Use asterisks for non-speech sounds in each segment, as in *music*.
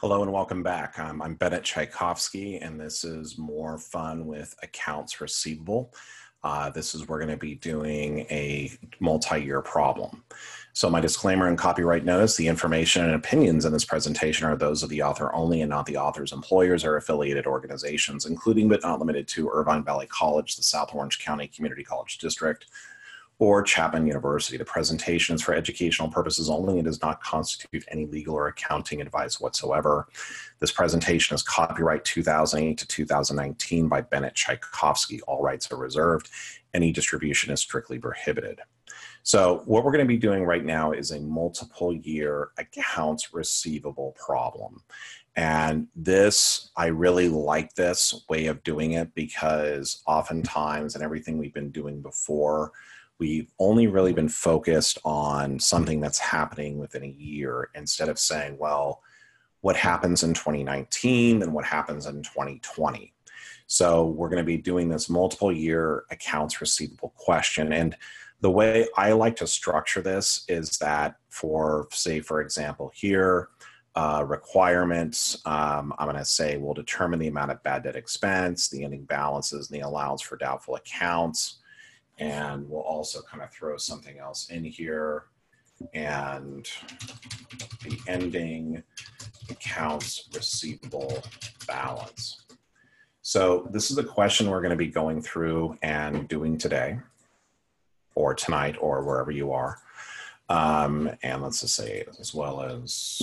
Hello and welcome back. Um, I'm Bennett Tchaikovsky, and this is more fun with accounts receivable. Uh, this is we're going to be doing a multi-year problem. So my disclaimer and copyright notice, the information and opinions in this presentation are those of the author only and not the author's employers or affiliated organizations, including but not limited to Irvine Valley College, the South Orange County Community College District, or Chapman University. The presentation is for educational purposes only and does not constitute any legal or accounting advice whatsoever. This presentation is copyright 2008 to 2019 by Bennett Tchaikovsky. All rights are reserved. Any distribution is strictly prohibited. So what we're going to be doing right now is a multiple year accounts receivable problem. And this, I really like this way of doing it because oftentimes, and everything we've been doing before, we've only really been focused on something that's happening within a year instead of saying, well, what happens in 2019 and what happens in 2020. So we're going to be doing this multiple year accounts receivable question. And the way I like to structure this is that for, say, for example, here, uh, requirements, um, I'm going to say we'll determine the amount of bad debt expense, the ending balances, and the allowance for doubtful accounts. And we'll also kind of throw something else in here and the ending accounts receivable balance. So this is a question we're going to be going through and doing today or tonight or wherever you are. Um, and let's just say as well as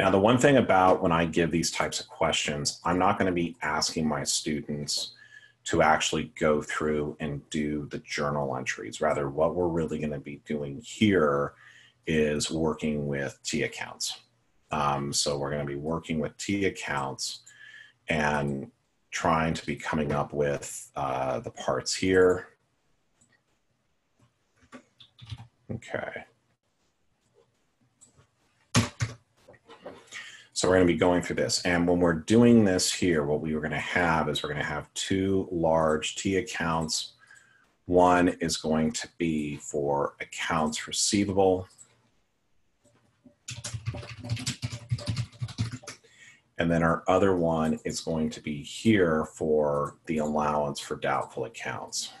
Now, the one thing about when I give these types of questions, I'm not going to be asking my students to actually go through and do the journal entries. Rather, what we're really going to be doing here is working with T accounts. Um, so we're going to be working with T accounts and trying to be coming up with uh, the parts here. Okay. So we're going to be going through this. And when we're doing this here, what we are going to have is we're going to have two large T accounts. One is going to be for accounts receivable. And then our other one is going to be here for the allowance for doubtful accounts.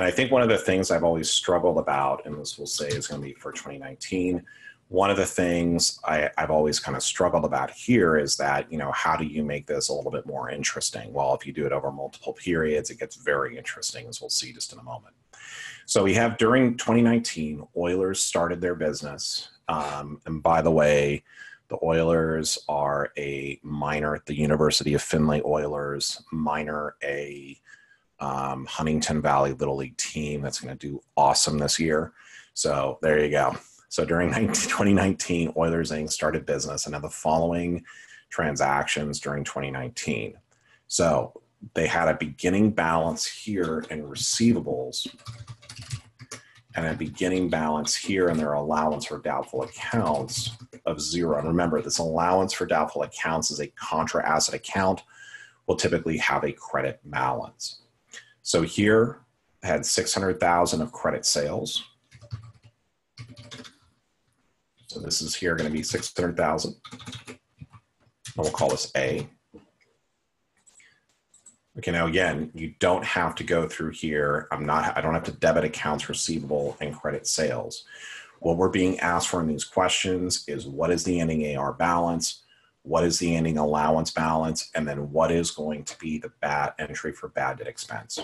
And I think one of the things I've always struggled about, and this will say is going to be for 2019, one of the things I, have always kind of struggled about here is that, you know, how do you make this a little bit more interesting? Well, if you do it over multiple periods, it gets very interesting, as we'll see just in a moment. So we have during 2019, Oilers started their business. Um, and by the way, the Oilers are a minor at the University of Findlay Oilers, minor A um, Huntington Valley Little League team that's going to do awesome this year. So there you go. So during *laughs* 2019, Oilers Inc. started business and had the following transactions during 2019. So they had a beginning balance here in receivables and a beginning balance here in their allowance for doubtful accounts of zero. And remember, this allowance for doubtful accounts is a contra asset account, will typically have a credit balance. So here had 600,000 of credit sales. So this is here going to be 600,000. And We'll call this A. Okay, now again, you don't have to go through here. I'm not, I don't have to debit accounts receivable and credit sales. What we're being asked for in these questions is what is the ending AR balance? What is the ending allowance balance? And then what is going to be the bad entry for bad debt expense?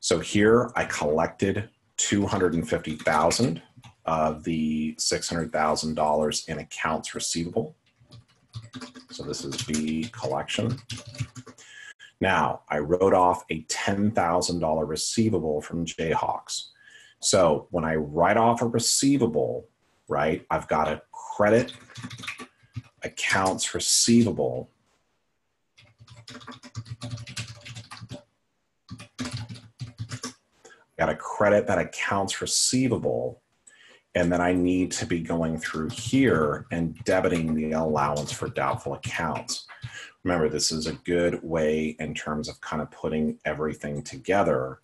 So here I collected 250,000 of the $600,000 in accounts receivable. So this is B collection. Now I wrote off a $10,000 receivable from Jayhawks. So when I write off a receivable, right, I've got a credit accounts receivable got a credit that accounts receivable. And then I need to be going through here and debiting the allowance for doubtful accounts. Remember, this is a good way in terms of kind of putting everything together,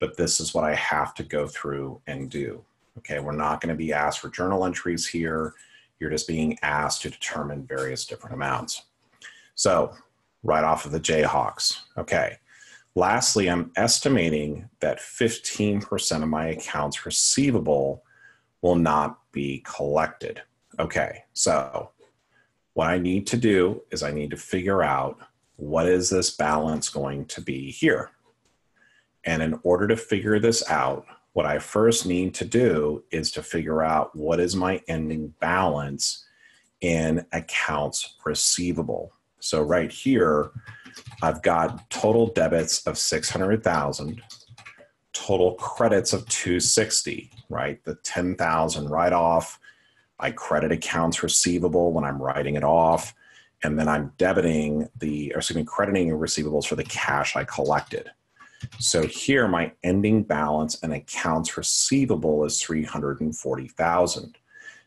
but this is what I have to go through and do. Okay, we're not going to be asked for journal entries here. You're just being asked to determine various different amounts. So, right off of the Jayhawks. Okay. Lastly, I'm estimating that 15% of my accounts receivable will not be collected. Okay, so what I need to do is I need to figure out what is this balance going to be here. And in order to figure this out, what I first need to do is to figure out what is my ending balance in accounts receivable. So right here, I've got total debits of 600,000, total credits of 260, right? The 10,000 write off, I credit accounts receivable when I'm writing it off, and then I'm debiting the, or excuse me, crediting receivables for the cash I collected. So here my ending balance and accounts receivable is 340,000.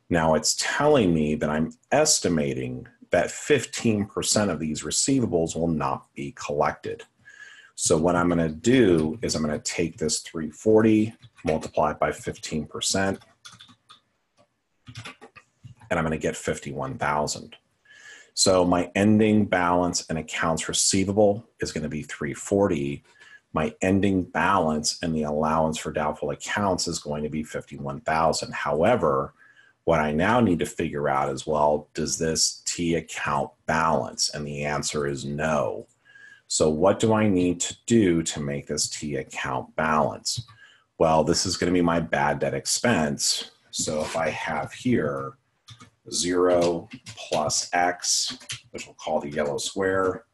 Now it's telling me that I'm estimating that 15% of these receivables will not be collected. So what I'm going to do is I'm going to take this 340, multiply it by 15%, and I'm going to get 51,000. So my ending balance and accounts receivable is going to be 340. My ending balance and the allowance for doubtful accounts is going to be 51,000. However, what I now need to figure out is well, does this T account balance? And the answer is no. So what do I need to do to make this T account balance? Well, this is going to be my bad debt expense. So if I have here 0 plus x, which we'll call the yellow square,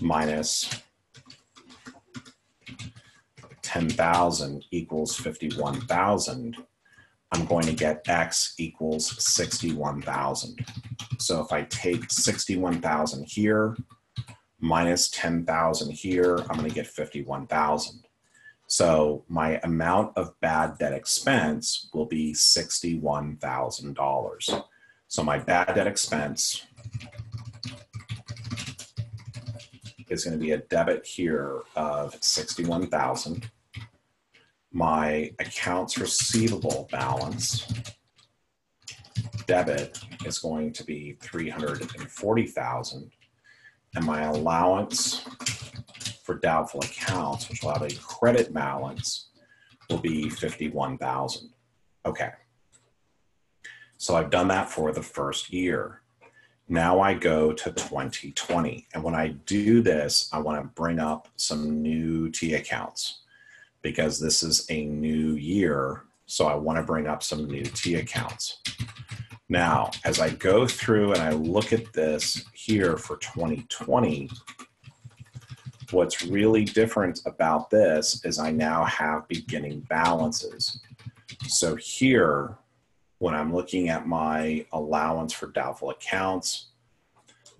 minus 10,000 equals 51,000, I'm going to get x equals 61,000. So if I take 61,000 here, minus 10,000 here, I'm going to get 51,000. So my amount of bad debt expense will be $61,000. So my bad debt expense is going to be a debit here of 61,000. My accounts receivable balance debit is going to be 340,000 and my allowance for doubtful accounts, which will have a credit balance, will be 51,000. Okay. So I've done that for the first year. Now I go to 2020. And when I do this, I want to bring up some new T accounts because this is a new year. So I want to bring up some new T accounts. Now, as I go through and I look at this here for 2020, what's really different about this is I now have beginning balances. So here, when I'm looking at my allowance for doubtful accounts,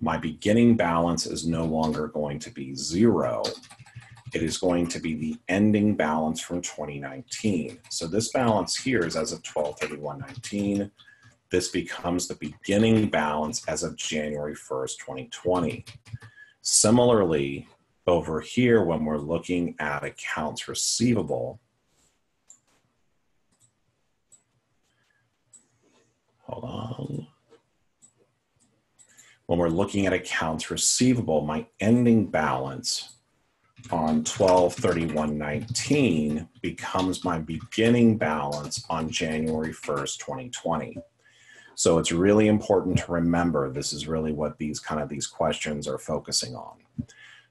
my beginning balance is no longer going to be zero. It is going to be the ending balance from 2019. So this balance here is as of 12-31-19. This becomes the beginning balance as of January 1st, 2020. Similarly, over here, when we're looking at accounts receivable, Hold on. When we're looking at accounts receivable, my ending balance on 123119 becomes my beginning balance on January 1st, 2020. So it's really important to remember this is really what these kind of these questions are focusing on.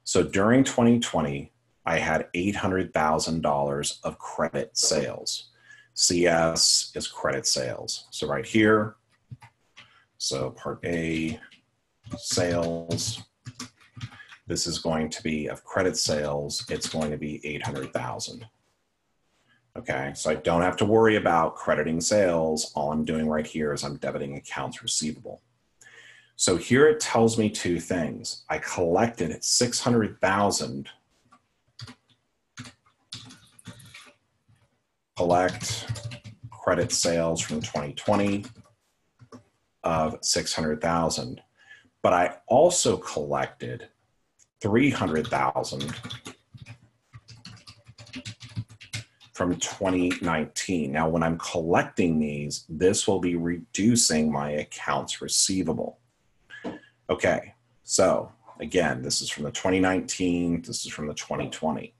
So during 2020, I had $800,000 of credit sales. CS is credit sales. So right here, so part A, sales. This is going to be of credit sales, it's going to be 800,000. Okay, so I don't have to worry about crediting sales. All I'm doing right here is I'm debiting accounts receivable. So here it tells me two things. I collected 600,000 collect credit sales from 2020 of 600,000. But I also collected 300,000 from 2019. Now, when I'm collecting these, this will be reducing my accounts receivable. Okay, so again, this is from the 2019, this is from the 2020.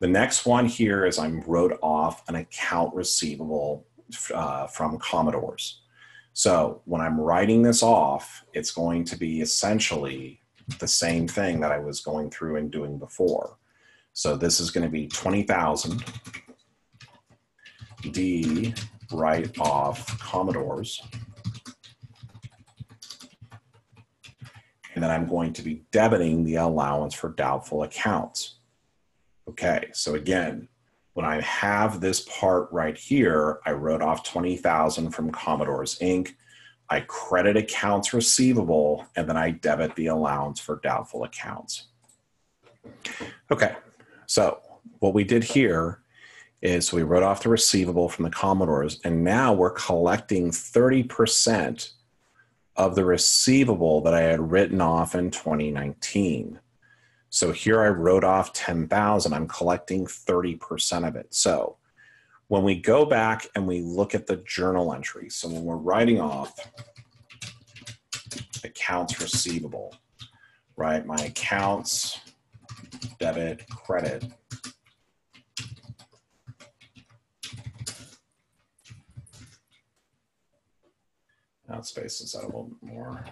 The next one here is I'm wrote off an account receivable uh, from Commodores. So when I'm writing this off, it's going to be essentially the same thing that I was going through and doing before. So this is going to be 20,000 D write off Commodores. And then I'm going to be debiting the allowance for doubtful accounts. Okay, so again, when I have this part right here, I wrote off 20,000 from Commodores Inc. I credit accounts receivable, and then I debit the allowance for doubtful accounts. Okay, so what we did here is we wrote off the receivable from the Commodores, and now we're collecting 30% of the receivable that I had written off in 2019. So here I wrote off 10,000. I'm collecting 30% of it. So when we go back and we look at the journal entry, so when we're writing off accounts receivable, right? My accounts, debit, credit. Now space this out a little bit more.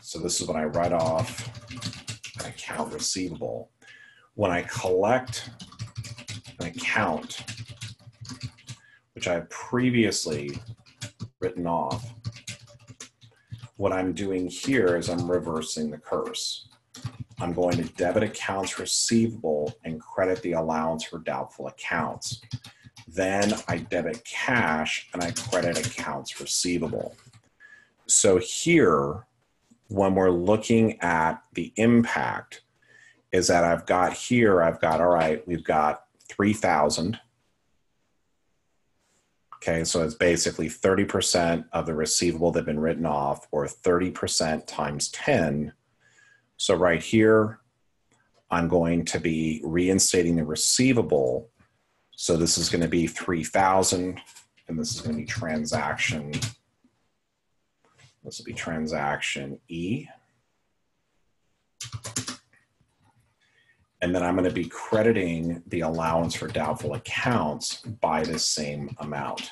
So this is when I write off account receivable. When I collect an account, which I previously written off, what I'm doing here is I'm reversing the curse. I'm going to debit accounts receivable and credit the allowance for doubtful accounts. Then I debit cash and I credit accounts receivable. So here, when we're looking at the impact is that I've got here, I've got, all right, we've got 3,000. Okay, so it's basically 30% of the receivable that been written off or 30% times 10. So right here, I'm going to be reinstating the receivable. So this is going to be 3,000 and this is going to be transaction this will be transaction E. And then I'm going to be crediting the allowance for doubtful accounts by the same amount.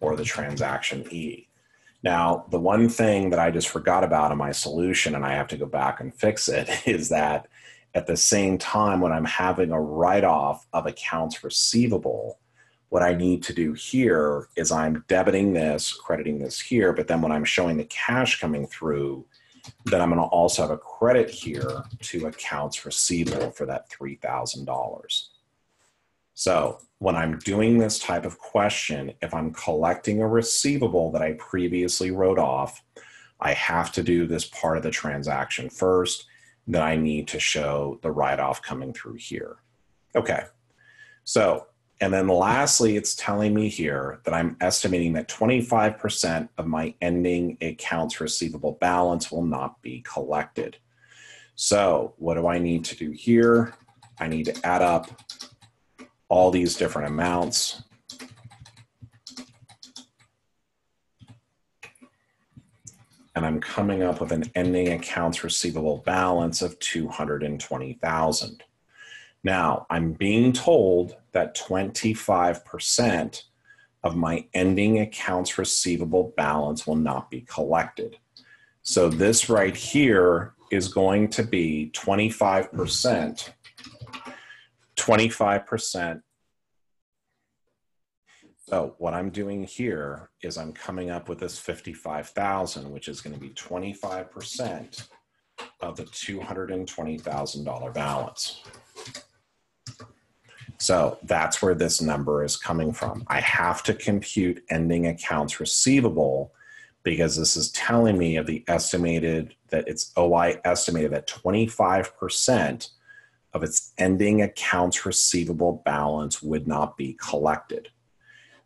Or the transaction E. Now, the one thing that I just forgot about in my solution, and I have to go back and fix it, *laughs* is that at the same time, when I'm having a write off of accounts receivable, what I need to do here is I'm debiting this, crediting this here, but then when I'm showing the cash coming through, then I'm going to also have a credit here to accounts receivable for that $3,000. So when I'm doing this type of question, if I'm collecting a receivable that I previously wrote off, I have to do this part of the transaction first. Then I need to show the write off coming through here. Okay, so and then lastly, it's telling me here that I'm estimating that 25% of my ending accounts receivable balance will not be collected. So what do I need to do here? I need to add up all these different amounts. And I'm coming up with an ending accounts receivable balance of 220,000. Now, I'm being told that 25% of my ending accounts receivable balance will not be collected. So this right here is going to be 25%. 25%. So what I'm doing here is I'm coming up with this 55,000, which is going to be 25% of the $220,000 balance. So that's where this number is coming from. I have to compute ending accounts receivable because this is telling me of the estimated that it's OI estimated that 25% of its ending accounts receivable balance would not be collected.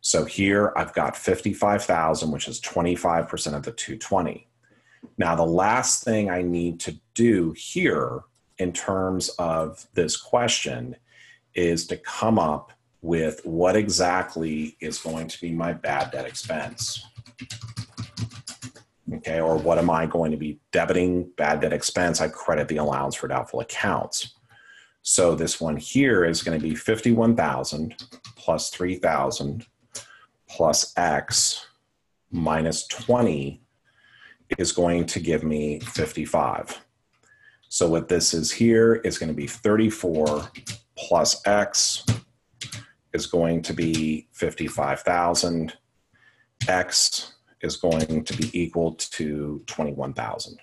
So here I've got 55,000, which is 25% of the 220. Now, the last thing I need to do here in terms of this question is to come up with what exactly is going to be my bad debt expense. Okay, or what am I going to be debiting bad debt expense? I credit the allowance for doubtful accounts. So this one here is going to be 51,000 plus 3,000 plus X minus 20 is going to give me 55. So what this is here is going to be 34 plus X is going to be 55,000. X is going to be equal to 21,000.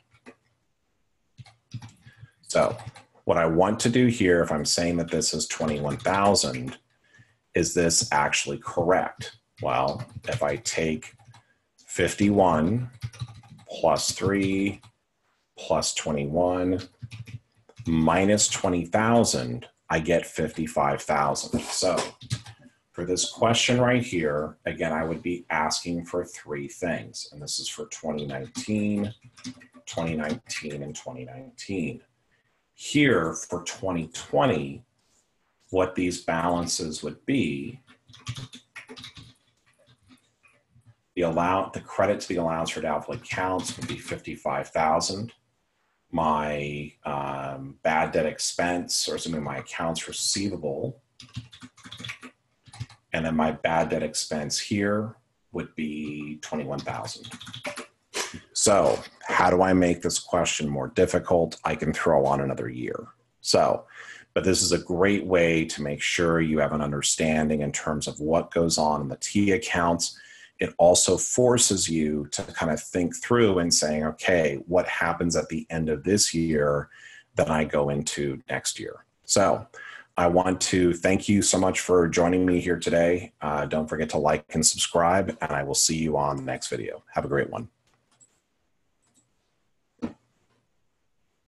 So what I want to do here, if I'm saying that this is 21,000, is this actually correct? Well, if I take 51 plus 3 plus 21 minus 20,000, I get 55,000. So for this question right here, again, I would be asking for three things. And this is for 2019, 2019, and 2019. Here for 2020, what these balances would be the allow the credit to the allowance for doubtful accounts would be 55,000 my um, bad debt expense or something my accounts receivable. And then my bad debt expense here would be 21,000 so how do i make this question more difficult? I can throw on another year. So but this is a great way to make sure you have an understanding in terms of what goes on in the t accounts it also forces you to kind of think through and saying, okay, what happens at the end of this year that I go into next year? So I want to thank you so much for joining me here today. Uh, don't forget to like and subscribe, and I will see you on the next video. Have a great one.